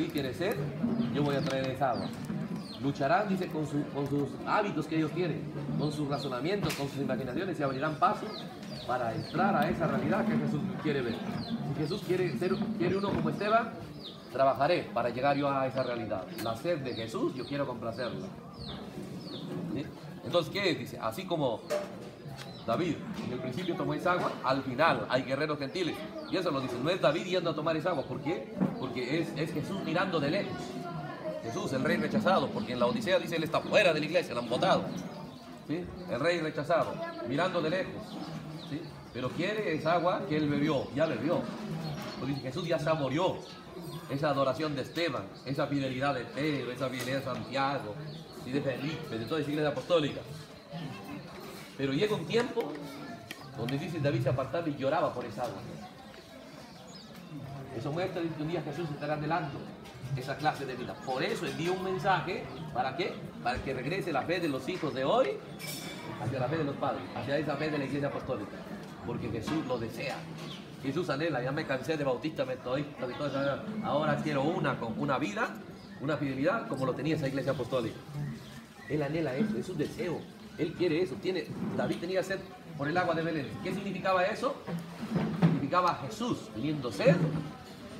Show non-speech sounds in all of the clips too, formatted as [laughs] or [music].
Si quiere ser, yo voy a traer esa agua. Lucharán, dice, con, su- con sus hábitos que ellos tienen, con sus razonamientos, con sus imaginaciones y abrirán paso para entrar a esa realidad que Jesús quiere ver. Si Jesús quiere ser quiere uno como Esteban, trabajaré para llegar yo a esa realidad. La sed de Jesús, yo quiero complacerla. Entonces, ¿qué es? Dice, así como David en el principio tomó esa agua, al final hay guerreros gentiles. Y eso lo dice, no es David yendo a tomar esa agua. ¿Por qué? Porque es, es Jesús mirando de lejos. Jesús, el rey rechazado, porque en la Odisea dice él está fuera de la iglesia, lo han votado. ¿Sí? El rey rechazado, mirando de lejos. ¿Sí? Pero quiere esa agua que él bebió, ya bebió. Porque Jesús ya saboreó esa adoración de Esteban, esa fidelidad de Pedro, esa fidelidad de Santiago y de Felipe, de toda esa iglesia apostólica. Pero llega un tiempo donde dice David se apartaba y lloraba por esa agua. Eso muestra que un día Jesús estará adelante esa clase de vida. Por eso envió un mensaje, ¿para qué? Para que regrese la fe de los hijos de hoy hacia la fe de los padres, hacia esa fe de la iglesia apostólica. Porque Jesús lo desea. Jesús anhela, ya me cansé de bautista, metodista, de toda esa- ahora quiero una una vida, una fidelidad como lo tenía esa iglesia apostólica. Él anhela eso, es un deseo. Él quiere eso. Tiene, David tenía sed por el agua de Belén. ¿Qué significaba eso? Significaba Jesús teniendo sed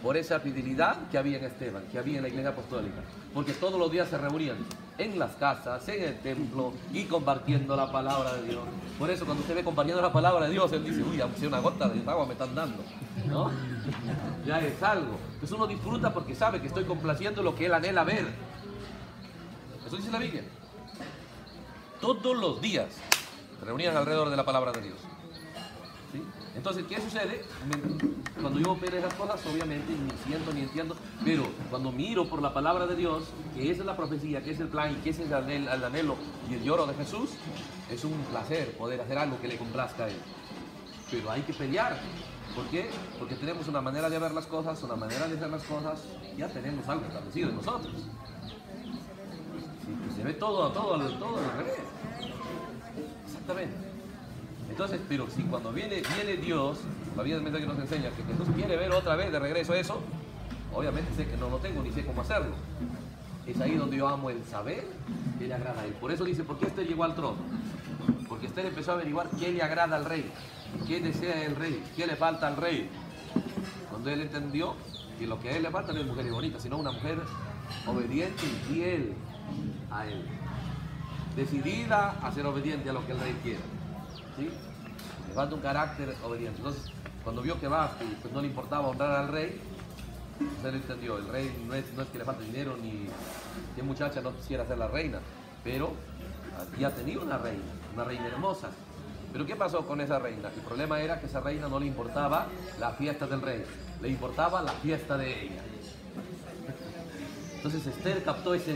por esa fidelidad que había en Esteban, que había en la iglesia apostólica. Porque todos los días se reunían en las casas, en el templo y compartiendo la palabra de Dios. Por eso cuando usted ve compartiendo la palabra de Dios, él dice, uy, aunque sea una gota de agua me están dando. ¿No? [laughs] Ya es algo. Entonces uno disfruta porque sabe que estoy complaciendo lo que él anhela ver. Eso dice la Biblia. Todos los días reunían alrededor de la palabra de Dios. Entonces, ¿qué sucede? Cuando yo veo esas cosas, obviamente ni siento ni entiendo, pero cuando miro por la palabra de Dios, que es la profecía, que es el plan y que es el anhelo y el lloro de Jesús, es un placer poder hacer algo que le complazca a Él. Pero hay que pelear. ¿Por qué? Porque tenemos una manera de ver las cosas, una manera de hacer las cosas, ya tenemos algo establecido en nosotros. Pues se ve todo, todo, al- todo al revés. Exactamente. Entonces, pero si cuando viene, viene Dios, la vida mensaje nos enseña que Jesús quiere ver otra vez de regreso eso, obviamente sé que no lo tengo ni sé cómo hacerlo. Es ahí donde yo amo el saber que le agrada a él. Por eso dice, ¿por qué Esther llegó al trono? Porque Esther empezó a averiguar qué le agrada al rey, qué desea el rey, qué le falta al rey. Cuando él entendió que lo que a él le falta no es mujer bonita, sino una mujer obediente y fiel a él. Decidida a ser obediente a lo que el rey quiere. ¿sí? Le falta un carácter obediente. Entonces, cuando vio que va, pues no le importaba honrar al rey, pues él entendió, el rey no es, no es que le falte dinero ni que muchacha no quisiera ser la reina, pero ya tenía una reina, una reina hermosa. Pero ¿qué pasó con esa reina? El problema era que esa reina no le importaba la fiesta del rey, le importaba la fiesta de ella. Entonces Esther captó ese-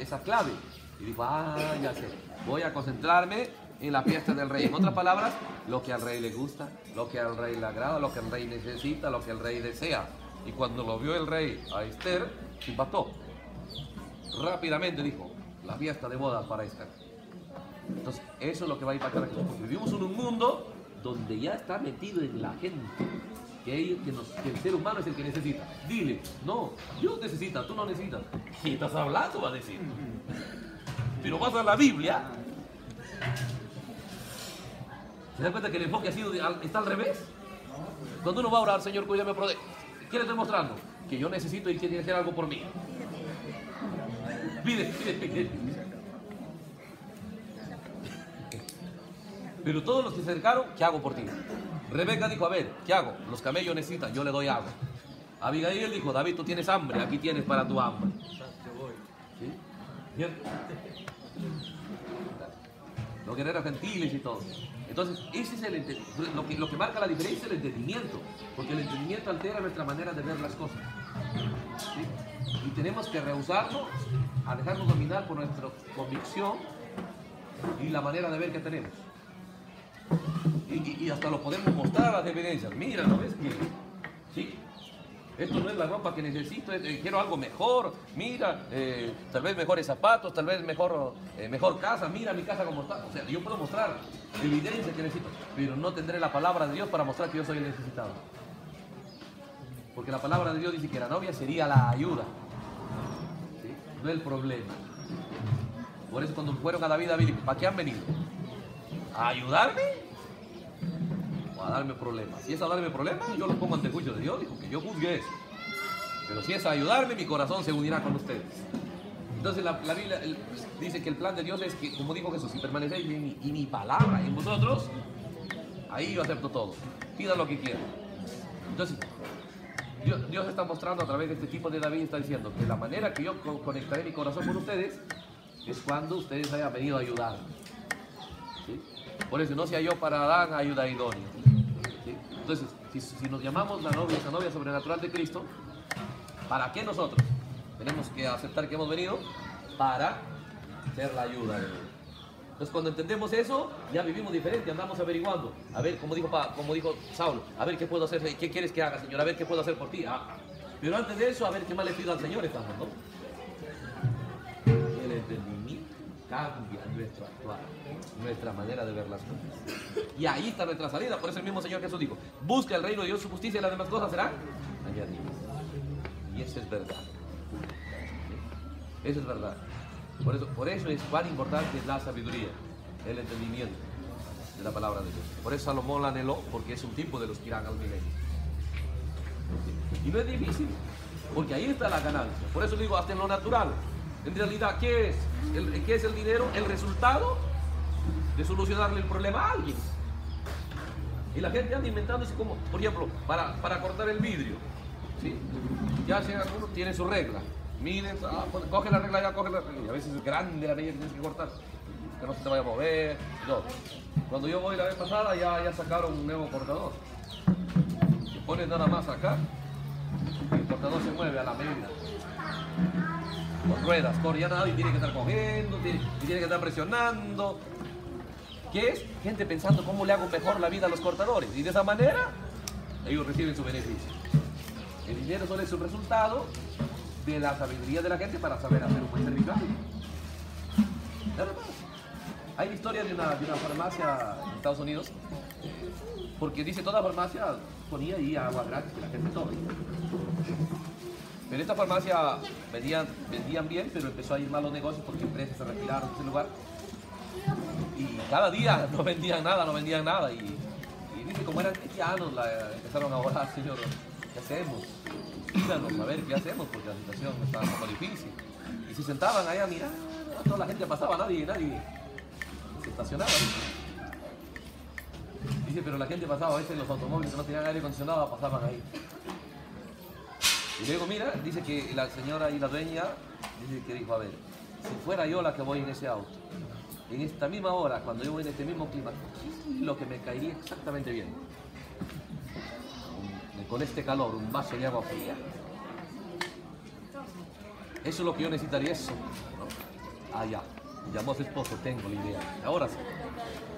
esa, clave y dijo, ah, ya sé, voy a concentrarme en la fiesta del rey. En otras palabras, lo que al rey le gusta, lo que al rey le agrada, lo que el rey necesita, lo que el rey desea. Y cuando lo vio el rey a Esther, se impactó. Rápidamente dijo, la fiesta de bodas para Esther. Entonces, eso es lo que va a impactar a porque vivimos en un mundo donde ya está metido en la gente. Que, el ser humano es el que necesita. Dile, no, Dios necesita, tú no necesitas. ¿Qué estás hablando? Va a decir. Pero vas a la Biblia. ¿Se da cuenta que el enfoque ha sido está al revés? Cuando uno va a orar, Señor, cuídame, protege. ¿Qué le estoy mostrando? Que yo necesito y que tiene que hacer algo por mí. Pide, pide, pide. Pero todos los que se acercaron, ¿qué hago por ti? Rebeca dijo, a ver, ¿qué hago? Los camellos necesitan, yo le doy agua. Abigail dijo, David, tú tienes hambre, aquí tienes para tu hambre. ¿Sí? Los guerreros gentiles y todo. Entonces, ese es el lo que, lo que marca la diferencia es el entendimiento, porque el entendimiento altera nuestra manera de ver las cosas. Y tenemos que rehusarnos a dejarnos dominar por nuestra convicción y la manera de ver que tenemos. Y- hasta lo podemos mostrar las evidencias. Mira, ¿no ves que? ¿Sí? Esto no es la ropa que necesito, eh, quiero algo mejor. Mira, eh, tal vez mejores zapatos, tal vez mejor, eh, mejor casa. Mira mi casa como está. O sea, yo puedo mostrar evidencia que necesito, pero no tendré la palabra de Dios para mostrar que yo soy el necesitado. Porque la palabra de Dios dice que la novia sería la ayuda, ¿sí? no el problema. Por eso cuando fueron a David, David ¿para qué han venido? ¿A ayudarme? ¿O a darme problemas? Si es a darme problemas, yo los pongo ante el juicio de Dios, dijo que yo juzgue eso. Pero si es a ayudarme, mi corazón se unirá con ustedes. Entonces la, Biblia dice que el plan de Dios es que, como dijo Jesús, si permanecéis en mi, y mi palabra en vosotros, ahí yo acepto todo. Pida lo que quieran. Entonces, Dios, Dios está mostrando a través de este tipo de David, está diciendo que la manera que yo co- conectaré mi corazón con ustedes es cuando ustedes hayan venido a ayudar. ¿sí? Por eso, no sea yo para Adán, ayuda idónea. Si, nos llamamos la novia, esa novia sobrenatural de Cristo, ¿para qué nosotros? Tenemos que aceptar que hemos venido para ser la ayuda. Entonces, cuando entendemos eso, ya vivimos diferente, andamos averiguando. A ver, como dijo, como dijo Saulo, a ver qué puedo hacer, qué quieres que haga, Señor, a ver qué puedo hacer por ti. Ah, pero antes de eso, a ver qué más le pido al Señor estamos, ¿no? Cambia nuestro actuar, nuestra manera de ver las cosas. Y ahí está nuestra salida. Por eso el mismo Señor Jesús dijo: Busca el reino de Dios, su justicia y las demás cosas serán añadidas. Y eso es verdad. Eso es verdad. Por eso, por eso es cuán importante la sabiduría, el entendimiento de la palabra de Dios. Por eso Salomón la anheló, porque es un tipo de los que irán al milenio. Y no es difícil, porque ahí está la ganancia. Por eso digo, hasta en lo natural. En realidad, ¿qué es? El, ¿Qué es el dinero? El resultado de solucionarle el problema a alguien. Y la gente anda inventándose como, por ejemplo, para, para cortar el vidrio. Ya sea uno tiene su regla. Miren, ah, pues, coge la regla ya, coge la regla. Y a veces es grande la regla que tienes que cortar. Que no se te vaya a mover. Cuando yo voy la vez pasada ya, ya sacaron un nuevo cortador. Que pones nada más acá. El cortador se mueve a la medida. Con ruedas, corre, ya nadie tiene que estar cogiendo, tiene, y tiene que estar presionando. ¿Qué es? Gente pensando cómo le hago mejor la vida a los cortadores. Y de esa manera, ellos reciben su beneficio. El dinero solo es un resultado de la sabiduría de la gente para saber hacer un buen servicio. Nada más. Hay una historia de una, de una farmacia en Estados Unidos, porque dice toda farmacia ponía ahí agua gratis que la gente tome. Pero esta farmacia vendían, vendían bien, pero empezó a ir mal los negocios porque empresas se retiraron de ese lugar. Y cada día [laughs] no vendían nada, no vendían nada. Y, dice, como eran cristianos, la, empezaron a orar, [laughs] Señor, ¿qué hacemos? Díganos, a ver, ¿qué hacemos? Porque la situación está poco difícil. Y se sentaban ahí a mirar, toda la gente pasaba, nadie, nadie se estacionaba. Dice, pero la gente pasaba, a veces los automóviles que no tenían aire acondicionado pasaban ahí. Y luego mira, dice que la señora y la dueña, dice que dijo, a ver, si fuera yo la que voy en ese auto, en esta misma hora, cuando yo voy en este mismo clima, ¿qué es lo que me caería exactamente bien? Con, este calor, un vaso de agua fría. Eso es lo que yo necesitaría, eso. ¿no? Ah, ya. Llamó a su esposo, tengo la idea. Ahora sí.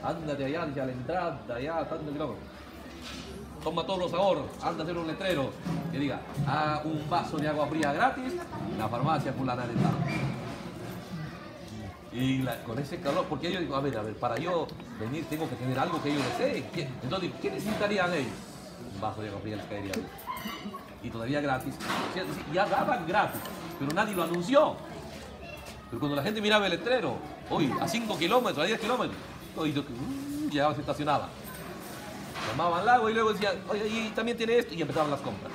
Ándate allá, dice, a la entrada, allá, tanto kilómetros toma todos los ahorros, anda a hacer un letrero que diga, a un vaso de agua fría gratis, la farmacia fulana de tal. Y con ese calor, porque yo digo, a ver, a ver, para yo venir tengo que tener algo que ellos deseen. ¿Qué- Entonces, ¿qué necesitarían ellos? Un vaso de agua fría les caería. Y todavía gratis. Ya daban gratis, pero nadie lo anunció. Pero cuando la gente miraba el letrero, hoy a 5 kilómetros, a 10 kilómetros, que, mm, ya se estacionaba. Llamaban al lago y luego decían, oye, y también tiene esto, y empezaban las compras.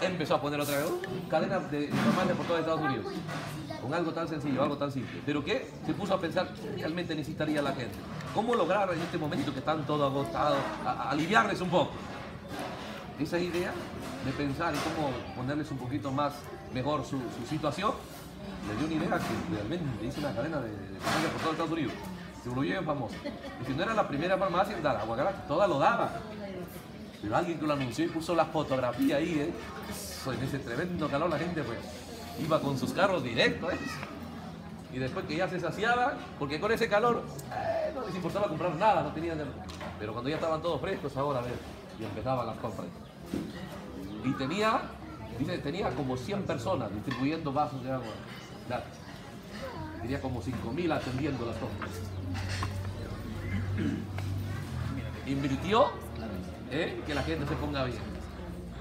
Empezó a poner otra vez uh, cadenas de, de farmacias por todo Estados Unidos. Con algo tan sencillo, algo tan simple. Pero que se puso a pensar qué realmente necesitaría la gente. ¿Cómo lograr en este momento que están todos agotados, aliviarles un poco? Esa idea de pensar en cómo ponerles un poquito más mejor su, su situación, le dio una idea que realmente hizo una cadena de, de por todo Estados Unidos. Se famoso. Y si no era la primera farmacia en dar agua gratis, todas lo daban. Pero alguien que lo anunció y puso la fotografía ahí, ¿eh? En ese tremendo calor la gente pues iba con sus carros directo, ¿eh? Y después que ya se saciaba, porque con ese calor eh, no les importaba comprar nada, no tenían... Pero cuando ya estaban todos frescos, ahora a ver, y empezaban las compras. Y tenía, dice, tenía como 100 personas distribuyendo vasos de agua. Tenía como 5.000 atendiendo las compras. Invirtió ¿eh? que la gente se ponga bien.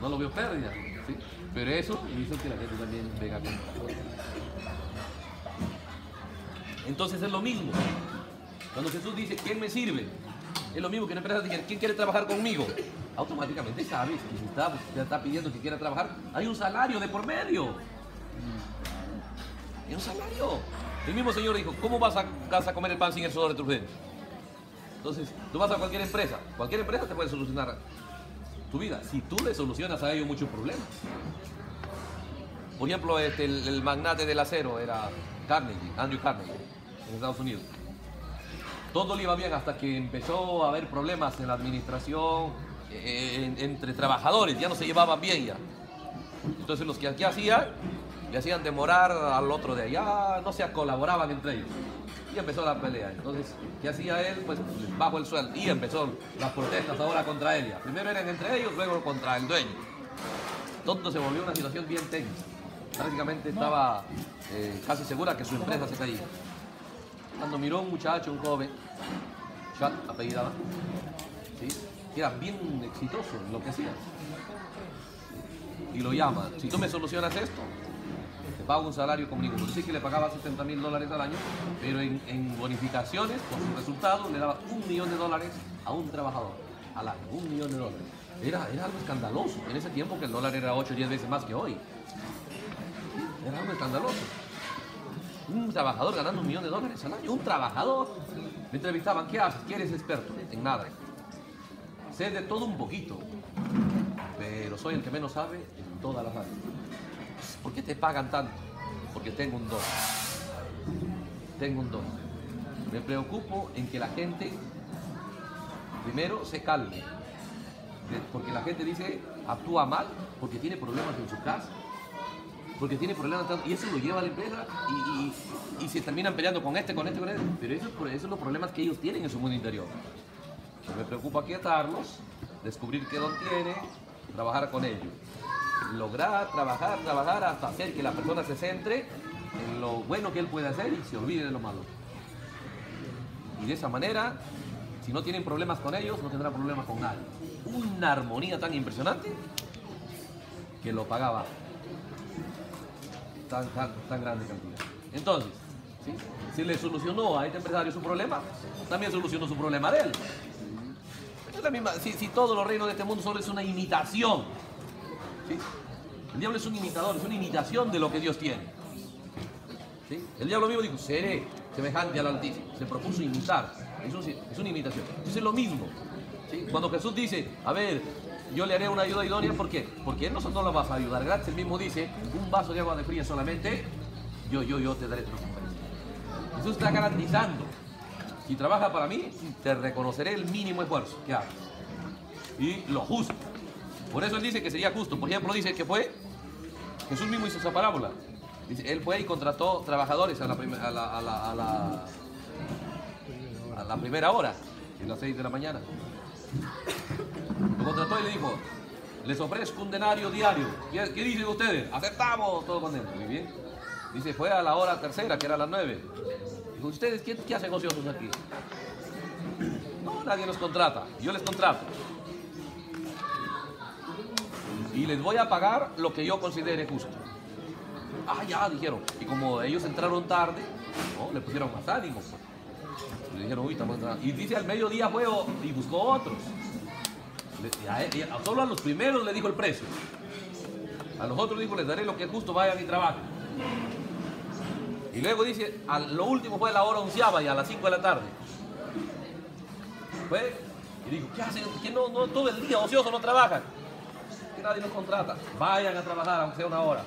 No lo veo pérdida, ¿sí? pero eso hizo que la gente también venga bien. Entonces es lo mismo. Cuando Jesús dice, ¿quién me sirve? Es lo mismo que una empresa diga, ¿quién quiere trabajar conmigo? Automáticamente sabes que si está, te está pidiendo que quiera trabajar, hay un salario de por medio. Hay un salario. El mismo Señor dijo, ¿cómo vas a casa a comer el pan sin el sudor de tus frente? Entonces, tú vas a cualquier empresa, cualquier empresa te puede solucionar tu vida, si tú le solucionas a ellos muchos problemas. Por ejemplo, este, el, magnate del acero era Carnegie, Andrew Carnegie, en Estados Unidos. Todo le iba bien hasta que empezó a haber problemas en la administración, en- entre trabajadores, ya no se llevaban bien ya. Entonces los que aquí hacían, le hacían demorar al otro de allá, no se colaboraban entre ellos. Y empezó la pelea. Entonces, ¿qué hacía él? Pues bajo el sueldo. Y empezó las protestas ahora contra él. ya. Primero eran entre ellos, luego contra el dueño. Todo se volvió una situación bien tensa. Prácticamente estaba eh, casi segura que su empresa se caía. Cuando miró un muchacho, un joven, Chat, apellidaba, ¿sí? que era bien exitoso en lo que hacía. Y lo llama, si tú me solucionas esto, te pago un salario como ninguno. Sí que le pagaba 70 mil dólares al año, pero en, en bonificaciones, por su resultado, le daba un millón de dólares a un trabajador al año. Un millón de dólares. Era, era algo escandaloso. En ese tiempo que el dólar era 8 o 10 veces más que hoy. Era algo escandaloso. Un trabajador ganando un millón de dólares al año. Un trabajador. Me entrevistaban, ¿qué haces? ¿Qué eres experto? En nada. Sé de todo un poquito. Pero soy el que menos sabe en todas las áreas. ¿Por qué te pagan tanto? Porque tengo un don. Tengo un don. Me preocupo en que la gente primero se calme. Porque la gente dice, actúa mal porque tiene problemas en su casa. Porque tiene problemas y eso lo lleva a la empresa y, y- se terminan peleando con este, con este, con este. Pero esos son los problemas que ellos tienen en su mundo interior. Me preocupa quietarlos, descubrir qué don tiene, trabajar con ellos. Lograr, trabajar, trabajar hasta hacer que la persona se centre en lo bueno que él puede hacer y se olvide de lo malo. Y de esa manera, si no tienen problemas con ellos, no tendrán problemas con nadie. Una armonía tan impresionante que lo pagaba tan, tan, tan grande cantidad. Entonces, si le solucionó a este empresario su problema, también solucionó su problema de él. Si, si todos los reinos de este mundo solo es una imitación, el diablo es un imitador, es una imitación de lo que Dios tiene. ¿sí? El diablo mismo dijo, seré semejante al Altísimo, se propuso imitar, es, un- una imitación. Entonces es lo mismo. ¿sí? Cuando Jesús dice, a ver, yo le haré una ayuda idónea, ¿por qué? Porque Él no, no lo vas a ayudar gratis, Él mismo dice, un vaso de agua de fría solamente, yo, yo, yo te daré tu recompensa. Jesús está garantizando, si trabaja para mí, te reconoceré el mínimo esfuerzo que hagas. Y lo justo. Por eso Él dice que sería justo. Por ejemplo, dice que fue, Jesús mismo hizo esa parábola. Dice, Él fue y contrató trabajadores a la, primera hora, en las 6 de la mañana. Lo contrató y le dijo, les ofrezco un denario diario. ¿Qué, qué dicen ustedes? Aceptamos, todo contento. Muy bien. Dice, fue a la hora tercera, que era las 9. Dijo, ¿ustedes qué, qué hacen ociosos aquí? No, nadie nos contrata. Yo les contrato. Y les voy a pagar lo que yo considere justo. Ah, ya, dijeron. Y como ellos entraron tarde, ¿no? le pusieron más ánimo. pues. Le dijeron, uy, estamos entrando. Y dice, al mediodía fue y buscó otros. Solo a los primeros le dijo el precio. A los otros dijo, les daré lo que es justo, vayan y trabajen. Y luego dice, a lo último fue a la hora onceava y a las 5 de la tarde. Fue y dijo, ¿qué hacen? ¿Que no, no todo el día ocioso no trabajan? Nadie nos contrata. Vayan a trabajar, aunque sea una hora.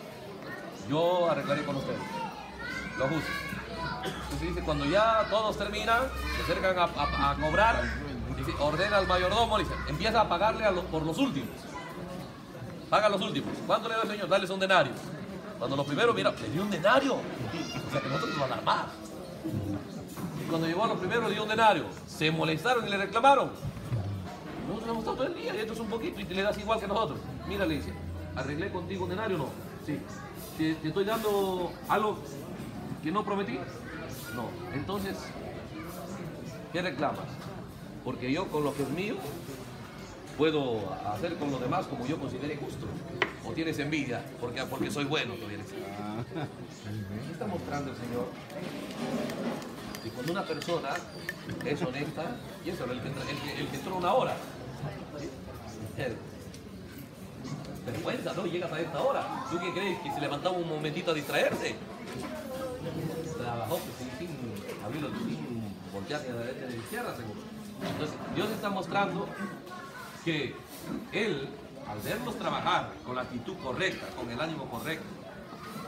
Yo arreglaré con ustedes. Lo justo. Entonces dice, cuando ya todos terminan, se acercan a, cobrar, ordena al mayordomo, dice, empieza a pagarle por los últimos. Paga los últimos. ¿Cuánto le da el señor? Dales un denario. Cuando los primeros, mira, le dio un denario. O sea que nosotros nos van a dar más. Y cuando llegó a los primeros, le dio un denario. Se molestaron y le reclamaron. Nosotros hemos estado todo el día y esto es un poquito y te le das igual que nosotros. Mira, le dice, ¿arreglé contigo un denario o no? Sí. ¿Te, te estoy dando algo que no prometí? No. Entonces, ¿qué reclamas? Porque yo con lo que es mío puedo hacer con los demás como yo considere justo. O tienes envidia porque, porque soy bueno, todavía ¿Qué está mostrando el Señor? Y cuando una persona es honesta, y eso, el que, el, el una hora, ¿sí? ¿no? Llegas a esta hora. ¿Tú qué crees? ¿Que se levantaba un momentito a distraerse? Trabajó pues, sin, abrirlo, sin voltear ni a la derecha ni la izquierda, seguro. Entonces, Dios está mostrando que Él, al verlos trabajar con la actitud correcta, con el ánimo correcto,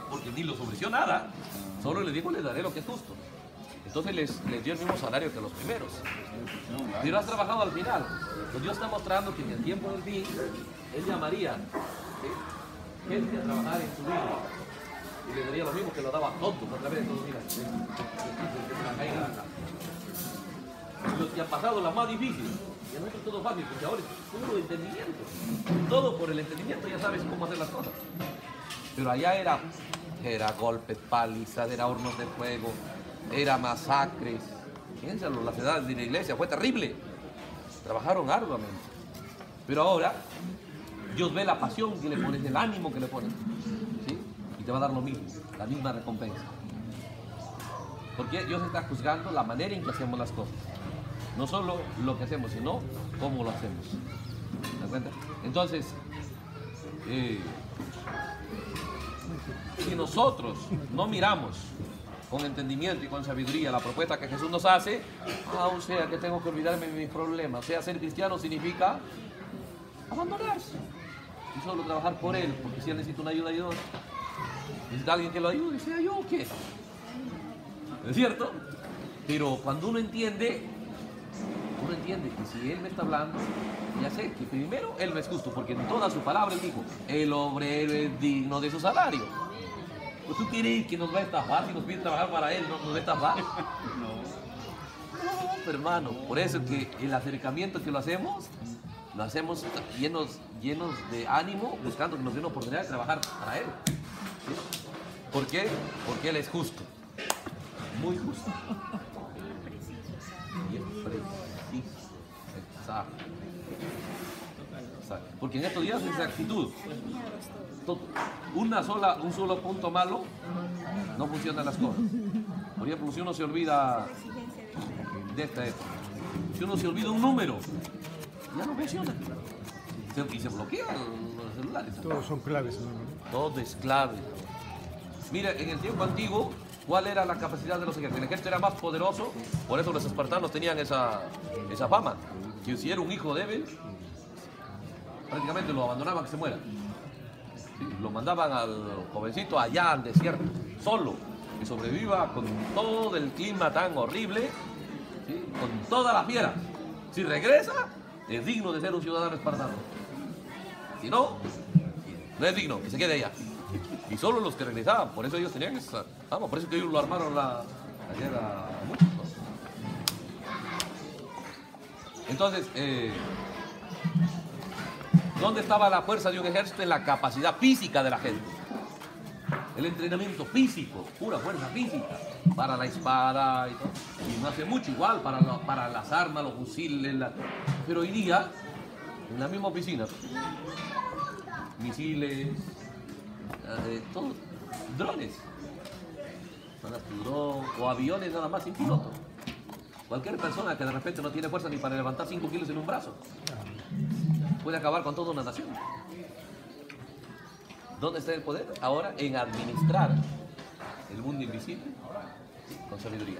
porque ni los ofreció nada, solo le dijo, le daré lo que es justo. Entonces les, les dio el mismo salario que los primeros. Pero has trabajado al final. Pues Dios está mostrando que en el tiempo del fin, Él llamaría ¿sí? gente a trabajar en su vida. Y le daría lo mismo que lo daba a todos a través de todos. Los que han pasado la más difícil. Y a nosotros todo fácil, porque ahora es puro entendimiento. Todo por el entendimiento ya sabes cómo hacer las cosas. Pero allá era, era golpes, palizas, era hornos de fuego, era masacres. Piénsalo, las edades de la iglesia, fue terrible. Trabajaron arduamente. Pero ahora, Dios ve la pasión que le pones, el ánimo que le pones. Y te va a dar lo mismo, la misma recompensa. Porque Dios está juzgando la manera en que hacemos las cosas. No solo lo que hacemos, sino cómo lo hacemos. ¿Te cuenta? Entonces, eh, si nosotros no miramos con entendimiento y con sabiduría la propuesta que Jesús nos hace, ah, sea que tengo que olvidarme de mis problemas. O sea, ser cristiano significa abandonarse y solo trabajar por Él, porque si Él necesita una ayuda, yo necesita alguien que lo ayude, sea yo o qué. ¿Es cierto? Pero cuando uno entiende, uno entiende que si Él me está hablando, ya sé que primero Él me es justo, porque en toda su palabra Él dijo, el obrero es digno de su salario. Pues tú quieres que nos va a estafar, si nos pide trabajar para Él, ¿no nos va a estafar? [laughs] No, hermano, por eso que el acercamiento que lo hacemos, lo hacemos llenos, llenos de ánimo, buscando que nos dé una oportunidad de trabajar para Él. ¿Sí? ¿Por qué? Porque Él es justo, muy justo. Y es preciso, exacto. Exacto. Porque en estos días es actitud. Todo. Una sola, un solo punto malo, no funcionan las cosas. Por ejemplo, si uno se olvida de esta época, si uno se olvida un número, ya no funciona. Se- y se bloquean los celulares. Todos son claves, hermano. Todo es clave. Mira, en el tiempo antiguo, ¿cuál era la capacidad de los ejércitos? El ejército era más poderoso, por eso los espartanos tenían esa, esa fama. Que si era un hijo débil, prácticamente lo abandonaban que se muera. Lo mandaban al jovencito allá al desierto, solo, que sobreviva con todo el clima tan horrible, con toda la fiera. Si regresa, es digno de ser un ciudadano espartano. Si no, no es digno, que se quede allá. Y solo los que regresaban, por eso ellos tenían. Vamos, por eso que ellos lo armaron la, la guerra. Entonces, eh, ¿dónde estaba la fuerza de un ejército? En la capacidad física de la gente. El entrenamiento físico, pura fuerza física, para la espada y todo. Y no hace mucho igual para, la- para las armas, los fusiles. Pero hoy día, en la misma oficina, misiles, eh, drones. O aviones nada más sin piloto. Cualquier persona que de repente no tiene fuerza ni para levantar 5 kilos en un brazo puede acabar con toda una nación. ¿Dónde está el poder? Ahora en administrar el mundo invisible con sabiduría.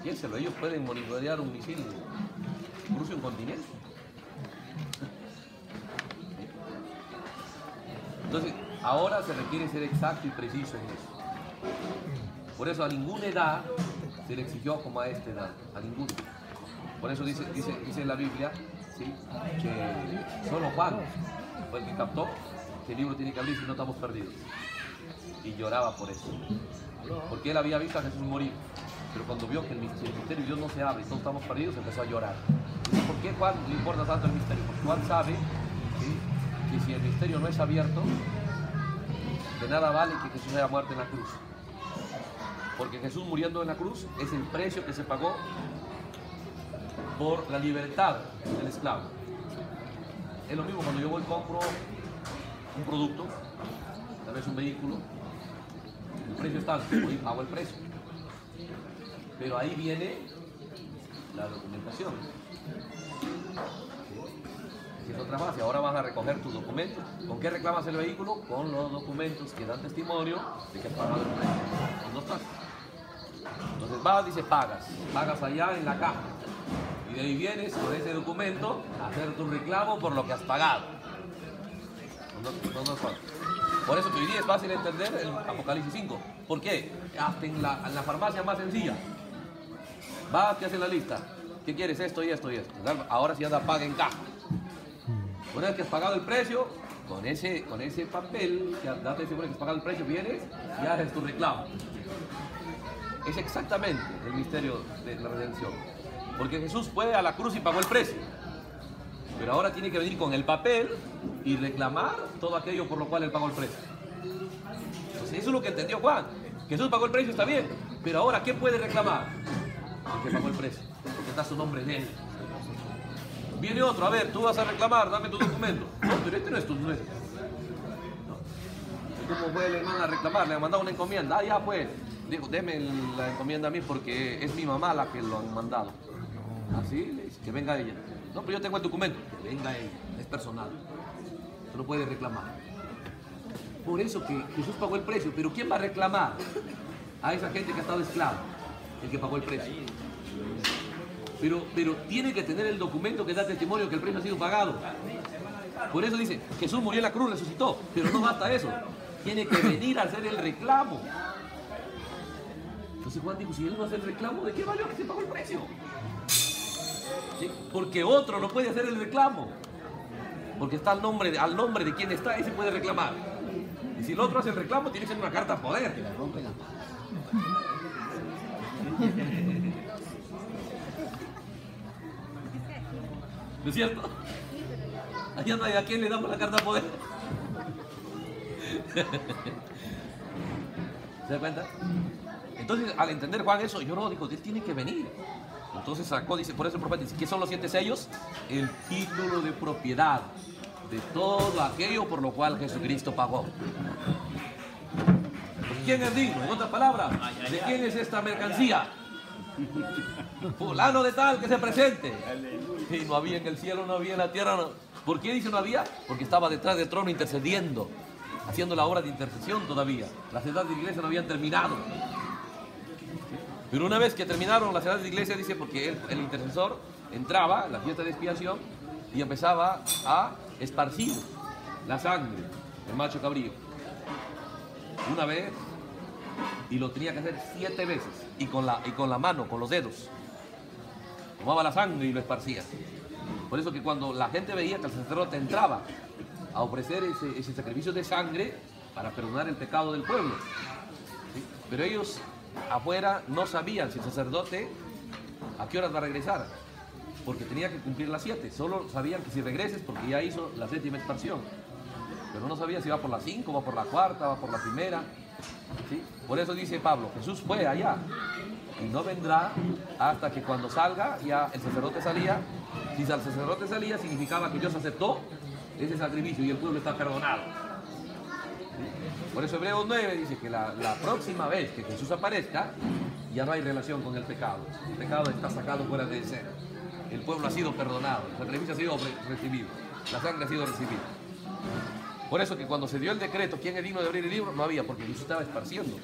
Piénselo, ellos pueden monitorear un misil cruce un continente. Entonces, ahora se requiere ser exacto y preciso en eso. Por eso a ninguna edad se le exigió como a esta edad, a ninguna. Por eso dice, dice, dice la Biblia ¿sí? que solo Juan fue el que captó que el libro tiene que abrirse y no estamos perdidos. Y lloraba por eso. Porque él había visto a Jesús morir. Pero cuando vio que el mis- el misterio de Dios no se abre y todos estamos perdidos, empezó a llorar. ¿Por qué Juan le importa tanto el misterio? Porque Juan sabe ¿sí? que si el misterio no es abierto, de nada vale que Jesús haya muerto en la cruz. Porque Jesús muriendo en la cruz es el precio que se pagó por la libertad del esclavo. Es lo mismo cuando yo voy y compro un producto, tal vez un vehículo, el precio está alto, voy y pago el precio. Pero ahí viene la documentación. Es otra fase. Ahora vas a recoger tus documentos. ¿Con qué reclamas el vehículo? Con los documentos que dan testimonio de que has pagado el precio. Son dos fases. Entonces vas, dice pagas. Pagas allá en la caja. Y de ahí vienes con ese documento a hacer tu reclamo por lo que has pagado. Por eso que hoy día es fácil entender el Apocalipsis 5. ¿Por qué? Hasta en la, en la farmacia más sencilla. Vas, te hacen la lista. ¿Qué quieres? Esto y esto y esto. Ahora sí anda paga en caja. Una vez que has pagado el precio, con ese, con ese papel que da testimonio que has pagado el precio, vienes y haces tu reclamo. Es exactamente el misterio de la redención. Porque Jesús fue a la cruz y pagó el precio. Pero ahora tiene que venir con el papel y reclamar todo aquello por lo cual él pagó el precio. Entonces, eso es lo que entendió Juan. Jesús pagó el precio, está bien. Pero ahora, ¿qué puede reclamar? El que pagó el precio. Porque está su nombre en él. Viene otro, a ver, tú vas a reclamar, dame tu documento. No, pero este no es tu no es. No. ¿Y ¿Cómo fue el hermano a reclamar? Le han mandado una encomienda. Ah, ya pues. Dijo, deme la encomienda a mí porque es mi mamá la que lo han mandado. Así le dice, que venga ella. No, pero yo tengo el documento. Que venga ella, es personal. No puedes reclamar. Por eso que Jesús pagó el precio, pero ¿quién va a reclamar a esa gente que ha estado esclava? El que pagó el precio. Pero, pero tiene que tener el documento que da testimonio que el precio ha sido pagado. Por eso dice, Jesús murió en la cruz, resucitó, pero no basta eso. Tiene que venir a hacer el reclamo. Entonces Juan dijo, si él no hace el reclamo, ¿de qué valió que se pagó el precio? Porque otro no puede hacer el reclamo. Porque está al nombre, de, al nombre de quien está, ese puede reclamar. Y si el otro hace el reclamo, tiene que ser una carta a poder. [laughs] ¿No es cierto? Allá no hay a quién le damos la carta a poder. [laughs] ¿Se da cuenta? Entonces, al entender Juan eso, lloró, dijo, él tiene que venir. Entonces sacó, dice, por eso el profeta dice, ¿qué son los siete sellos? El título de propiedad de todo aquello por lo cual Jesucristo pagó. Pues, ¿Quién es digno? En otras palabras, ¿de quién es esta mercancía? Fulano de tal que se presente. Y no había en el cielo, no había en la tierra. no. ¿Por qué dice no había? Porque estaba detrás del trono intercediendo, haciendo la obra de intercesión todavía. Las edades de iglesia no habían terminado. Pero una vez que terminaron las edades de iglesia, dice, porque el, el intercesor entraba en la fiesta de expiación y empezaba a esparcir la sangre del macho cabrío. Una vez y lo tenía que hacer siete veces y con la, y con la mano, con los dedos. Tomaba la sangre y lo esparcía. Por eso que cuando la gente veía que el sacerdote entraba a ofrecer ese, ese sacrificio de sangre para perdonar el pecado del pueblo. Pero ellos afuera no sabían si el sacerdote a qué horas va a regresar, porque tenía que cumplir las siete. Solo sabían que si regreses porque ya hizo la séptima expansión. Pero no sabía si va por la cinco, va por la cuarta, va por la primera. ¿sí? Por eso dice Pablo, Jesús fue allá y no vendrá hasta que cuando salga ya el sacerdote salía. Si el sacerdote salía significaba que Dios aceptó ese sacrificio y el pueblo está perdonado. ¿Sí? Por eso Hebreos 9 dice que la, próxima vez que Jesús aparezca ya no hay relación con el pecado. El pecado está sacado fuera de escena. El pueblo ha sido perdonado, el sacrificio ha sido re- recibido, la sangre ha sido recibida. Por eso que cuando se dio el decreto, ¿quién es digno de abrir el libro? No había, porque Jesús estaba esparciendo.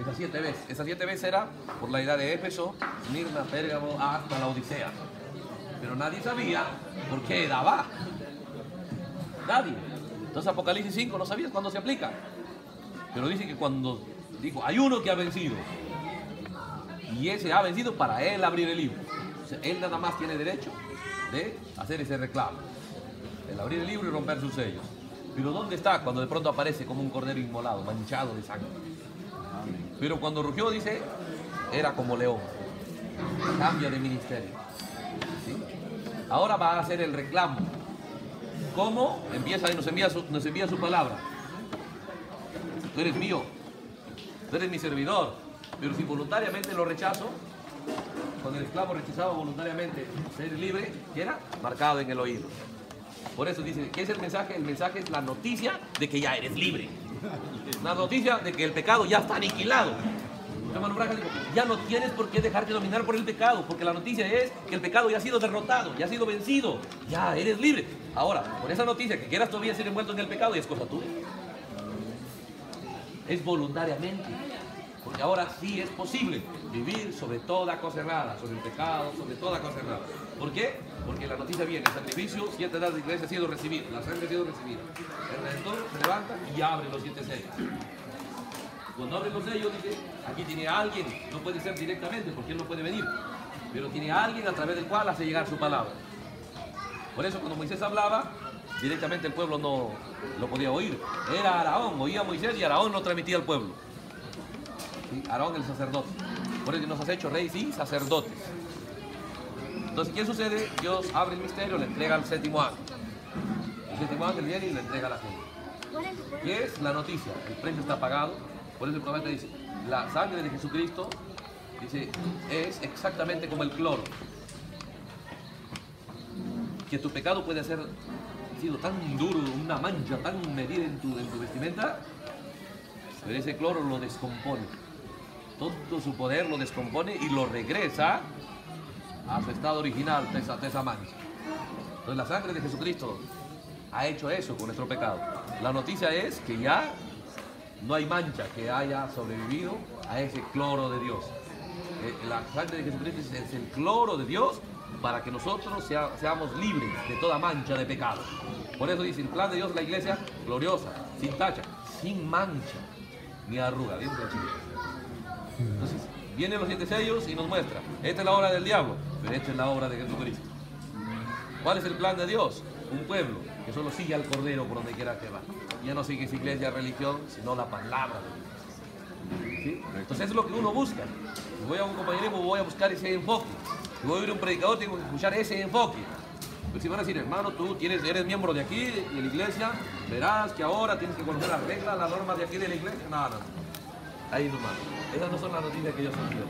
Esas siete veces. Esas siete veces era por la edad de Éfeso, Mirna, Pérgamo, hasta la Odisea. Pero nadie sabía por qué daba. Nadie. Entonces Apocalipsis 5 no sabías cuándo se aplica. Pero dice que cuando dijo, hay uno que ha vencido. Y ese ha vencido para él abrir el libro. Él nada más tiene derecho de hacer ese reclamo. El abrir el libro y romper sus sellos. Pero ¿dónde está cuando de pronto aparece como un cordero inmolado, manchado de sangre? Pero cuando rugió, dice, era como león. Cambia de ministerio. Ahora va a hacer el reclamo. ¿Cómo? Empieza y nos envía su, nos envía su palabra. Tú eres mío. Tú eres mi servidor. Pero si voluntariamente lo rechazo, cuando el esclavo rechazaba voluntariamente ser libre, ¿qué era? Marcado en el oído. Por eso dice, ¿qué es el mensaje? El mensaje es la noticia de que ya eres libre. La noticia de que el pecado ya está aniquilado. Ya no tienes por qué dejarte dominar por el pecado, porque la noticia es que el pecado ya ha sido derrotado, ya ha sido vencido, ya eres libre. Ahora, por esa noticia que quieras todavía ser envuelto en el pecado, y es cosa tuya. Es voluntariamente. Porque ahora sí es posible vivir sobre toda cosa errada, sobre el pecado, sobre toda cosa errada. ¿Por qué? Porque la noticia viene, el sacrificio, siete edades de iglesia ha sido recibido, la sangre ha sido recibida. El redentor se levanta y abre los siete sellos. Cuando abre los sellos dice, aquí tiene alguien, no puede ser directamente porque él no puede venir, pero tiene alguien a través del cual hace llegar su palabra. Por eso cuando Moisés hablaba, directamente el pueblo no lo podía oír. Era Araón, oía a Moisés y Araón lo transmitía al pueblo. ¿Sí? Aarón el sacerdote. Por eso nos has hecho reyes y sacerdotes. Entonces, ¿qué sucede? Dios abre el misterio, le entrega al séptimo ángel. El séptimo ángel viene y le entrega a la gente. ¿Qué es la noticia? El precio está pagado. Por eso el profeta dice, la sangre de Jesucristo, dice, es exactamente como el cloro. Que tu pecado puede ser sido tan duro, una mancha tan medida en tu, en tu vestimenta, pero ese cloro lo descompone. Todo su poder lo descompone y lo regresa a su estado original de esa, esa mancha. Entonces la sangre de Jesucristo ha hecho eso con nuestro pecado. La noticia es que ya no hay mancha que haya sobrevivido a ese cloro de Dios. Eh, La sangre de Jesucristo es- el cloro de Dios para que nosotros sea- seamos libres de toda mancha de pecado. Por eso dice, el plan de Dios es la iglesia gloriosa, sin tacha, sin mancha, ni arruga. Entonces, vienen los siete sellos y nos muestra, esta es la obra del diablo, pero esta es la obra de Jesucristo. ¿Cuál es el plan de Dios? Un pueblo que solo sigue al Cordero por donde quiera que va. Ya no sigue esa iglesia, religión, sino la palabra de Dios. ¿Sí? Entonces eso es lo que uno busca. Si voy a un compañerismo, voy a buscar ese enfoque. Si voy a ir a un predicador, tengo que escuchar ese enfoque. Pero si van a decir, hermano, tú tienes, eres miembro de aquí, de la iglesia, verás que ahora tienes que conocer las reglas, las normas de aquí de la iglesia. No, no. Ahí nomás. Esas no son las noticias que Dios envió.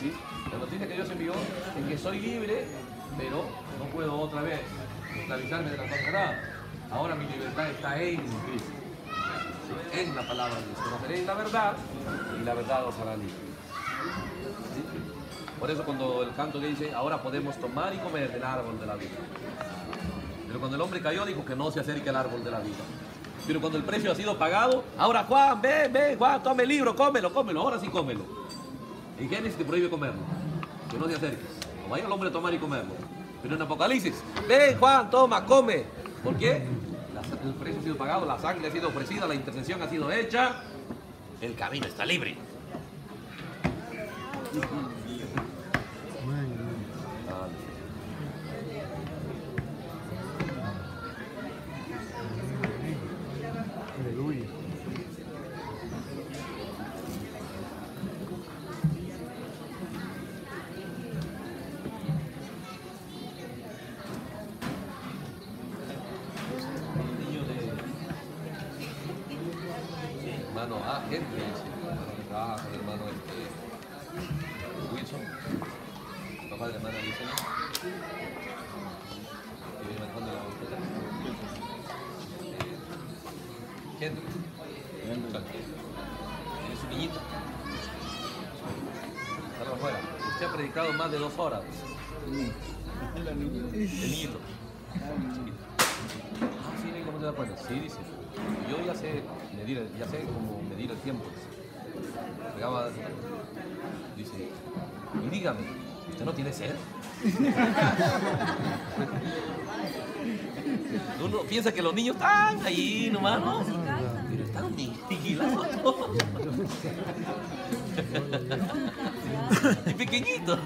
¿Sí? La noticia que Dios envió es que soy libre, pero no puedo otra vez esclavizarme de la cosa errada. Ahora mi libertad está en Cristo, en la palabra de Dios. Conoceréis la verdad y la verdad os hará libre. Por eso cuando el canto dice, ahora podemos tomar y comer del árbol de la vida. Pero cuando el hombre cayó dijo que no se acerque al árbol de la vida. Pero cuando el precio ha sido pagado, ahora Juan, ven, ven, Juan, tome el libro, cómelo, cómelo, ahora sí cómelo. En Génesis te prohíbe comerlo, que no te acerques. O vaya el hombre a tomar y comerlo. Pero en Apocalipsis, ven Juan, toma, come. ¿Por qué? El precio ha sido pagado, la sangre ha sido ofrecida, la intercesión ha sido hecha, el camino está libre. Tiene su niñito. Salga afuera. Usted ha predicado más de dos horas. El niñito. Ah, sí, ¿cómo se da cuenta? Sí, dice. Yo ya sé medir, ya sé cómo medir el tiempo. Pegaba, dice, y dígame, ¿usted no tiene sed? Uno piensa que los niños están ahí nomás, ¿no? Pero están vigilados todos. y pequeñitos.